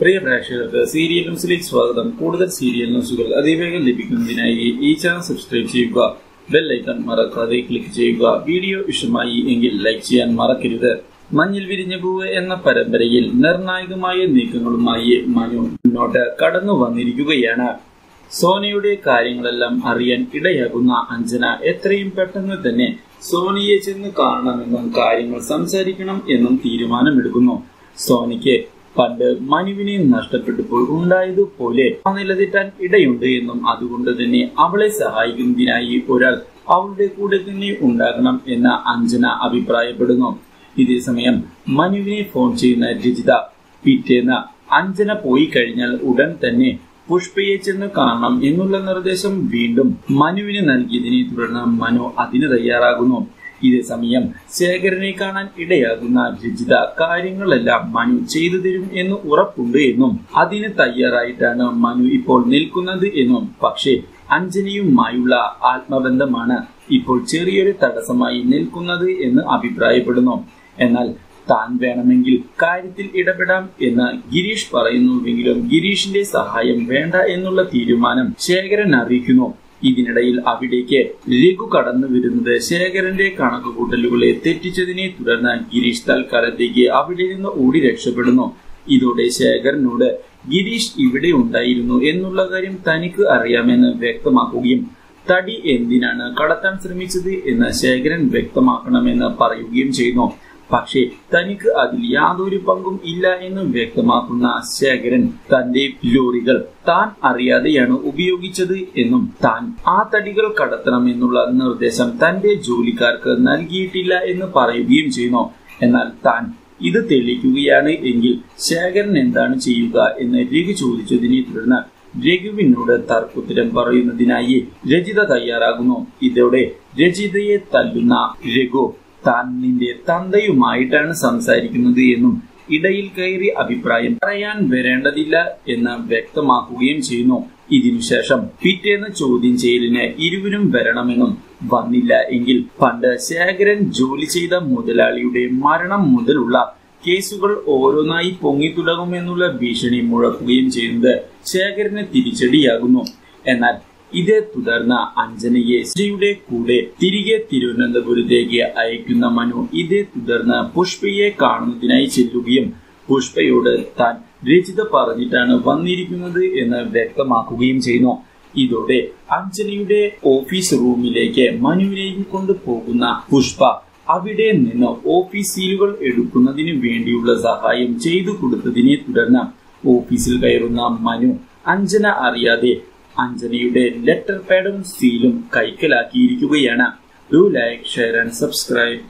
പ്രിയ പ്രേക്ഷകർക്ക് സീരിയൽ ന്യൂസിലേക്ക് സ്വാഗതം. കൂടുതൽ സീരിയൽ ന്യൂസുകൾ അതിവേഗം ലഭിക്കുന്നതിനായി ഈ ചാനൽ സബ്സ്ക്രൈബ് ചെയ്യുക ബെൽ ഐക്കൺ മറക്കാതെ ക്ലിക്ക് ചെയ്യുക വീഡിയോ ഇഷ്ടമായി എങ്കിൽ ലൈക്ക് ചെയ്യാൻ മറക്കരുത്. മഞ്ഞിൽ വിരിഞ്ഞ പൂവ് എന്ന പരമ്പരയിൽ നിർണായകമായ നീക്കങ്ങളുമായി മനു മുന്നോട്ട് കടന്നു വന്നിരിക്കുകയാണ്. സോനിയുടെ കാര്യങ്ങളെല്ലാം അറിയാൻ ഇടയാകുന്ന അഞ്ജന എത്രയും പെട്ടെന്ന് തന്നെ സോനിയെ ചെന്ന് കാണണമെന്നും കാര്യങ്ങൾ സംസാരിക്കണം എന്നും തീരുമാനമെടുക്കുന്നു. സോനിക്ക് പണ്ട് മനുവിനെ നഷ്ടപ്പെട്ടപ്പോൾ ഉണ്ടായതുപോലെ നിലതെറ്റാൻ ഇടയുണ്ട് എന്നും അതുകൊണ്ട് തന്നെ അവളെ സഹായിക്കുന്നതിനായി ഒരാൾ അവളുടെ കൂടെ തന്നെ ഉണ്ടാകണം എന്ന അഞ്ജന അഭിപ്രായപ്പെടുന്നു. ഇതേസമയം മനുവിനെ ഫോൺ ചെയ്യുന്ന രജിത പിറ്റേന്ന് അഞ്ജന പോയി കഴിഞ്ഞാൽ ഉടൻ തന്നെ പുഷ്പയെ ചെന്ന് കാണണം എന്നുള്ള നിർദ്ദേശം വീണ്ടും മനുവിന് നൽകിയതിനെ തുടർന്ന് മനു അതിന് തയ്യാറാകുന്നു. ഇതേസമയം ശേഖരനെ കാണാൻ ഇടയാകുന്ന രജിത കാര്യങ്ങളെല്ലാം മനു ചെയ്തു തരും എന്ന് ഉറപ്പുണ്ട് എന്നും അതിന് തയ്യാറായിട്ടാണ് മനു ഇപ്പോൾ നിൽക്കുന്നത് എന്നും. പക്ഷേ അഞ്ജലിയുമായുള്ള ആത്മബന്ധമാണ് ഇപ്പോൾ ചെറിയൊരു തടസ്സമായി നിൽക്കുന്നത് എന്ന് അഭിപ്രായപ്പെടുന്നു. എന്നാൽ താൻ വേണമെങ്കിൽ കാര്യത്തിൽ ഇടപെടാം എന്ന് ഗിരീഷ് പറയുന്നുവെങ്കിലും ഗിരീഷിന്റെ സഹായം വേണ്ട എന്നുള്ള തീരുമാനം ശേഖരൻ അറിയിക്കുന്നു. ഇതിനിടയിൽ അവിടേക്ക് രഘു കടന്നു വരുന്നത് ശേഖരന്റെ കണക്കുകൂട്ടലുകളെ തെറ്റിച്ചതിനെ തുടർന്ന് ഗിരീഷ് തൽക്കാലത്തേക്ക് അവിടെ നിന്ന് ഓടി രക്ഷപ്പെടുന്നു. ഇതോടെ ശേഖരനോട് ഗിരീഷ് ഇവിടെ ഉണ്ടായിരുന്നു എന്നുള്ള കാര്യം തനിക്ക് അറിയാമെന്ന് വ്യക്തമാക്കുകയും തടി എന്തിനാണ് കടത്താൻ ശ്രമിച്ചത് എന്ന് ശേഖരൻ വ്യക്തമാക്കണമെന്ന് പറയുകയും ചെയ്യുന്നു. പക്ഷേ തനിക്ക് അതിൽ യാതൊരു പങ്കും ഇല്ല എന്ന് വ്യക്തമാക്കുന്ന ശേഖരൻ തന്റെ ലോറികൾ താൻ അറിയാതെയാണ് ഉപയോഗിച്ചത് എന്നും താൻ ആ തടികൾ കടത്തണമെന്നുള്ള നിർദ്ദേശം തന്റെ ജോലിക്കാർക്ക് നൽകിയിട്ടില്ല എന്ന് പറയുകയും ചെയ്യുന്നു. എന്നാൽ താൻ ഇത് തെളിയിക്കുകയാണ് എങ്കിൽ ശേഖരൻ എന്താണ് ചെയ്യുക എന്ന് രഘു ചോദിച്ചതിനെ തുടർന്ന് രഘുവിനോട് തർക്കുത്തരം പറയുന്നതിനായി രചിത തയ്യാറാകുന്നു. ഇതോടെ രചിതയെ തല്ലുന്ന രഘു താൻ നിന്റെ തന്തയുമായിട്ടാണ് സംസാരിക്കുന്നത് എന്നും ഇടയിൽ കയറി അഭിപ്രായം പറയാൻ വരേണ്ടതില്ല എന്ന് വ്യക്തമാക്കുകയും ചെയ്യുന്നു. ഇതിനുശേഷം പിറ്റേന്ന് ചോദ്യം ചെയ്യലിന് ഇരുവരും വരണമെന്നും വന്നില്ല എങ്കിൽ പണ്ട് ശേഖരൻ ജോലി ചെയ്ത മുതലാളിയുടെ മരണം മുതലുള്ള കേസുകൾ ഓരോന്നായി പൊങ്ങിത്തുടങ്ങുമെന്നുള്ള ഭീഷണി മുഴക്കുകയും ചെയ്യുന്നത് ശേഖരന് തിരിച്ചടിയാകുന്നു. എന്നാൽ ഇതേ തുടർന്ന് അഞ്ജനയെ ശ്രീയുടെ കൂടെ തിരികെ തിരുവനന്തപുരത്തേക്ക് അയക്കുന്ന മനു ഇതേ തുടർന്ന് പുഷ്പയെ കാണുന്നതിനായി ചെല്ലുകയും പുഷ്പയോട് താൻ രചിത പറഞ്ഞിട്ടാണ് വന്നിരിക്കുന്നത് എന്ന് വ്യക്തമാക്കുകയും ചെയ്യുന്നു. ഇതോടെ അഞ്ജനയുടെ ഓഫീസ് റൂമിലേക്ക് മനുവിനെയും കൊണ്ടുപോകുന്ന പുഷ്പ അവിടെ നിന്ന് ഓഫീസ് സീലുകൾ എടുക്കുന്നതിന് വേണ്ടിയുള്ള സഹായം ചെയ്തു കൊടുത്തതിനെ തുടർന്ന് ഓഫീസിൽ കയറുന്ന മനു അഞ്ജന അറിയാതെ അഞ്ജനയുടെ ലെറ്റർ പാഡും സീലും കൈക്കലാക്കിയിരിക്കുകയാണ്. Do like share and subscribe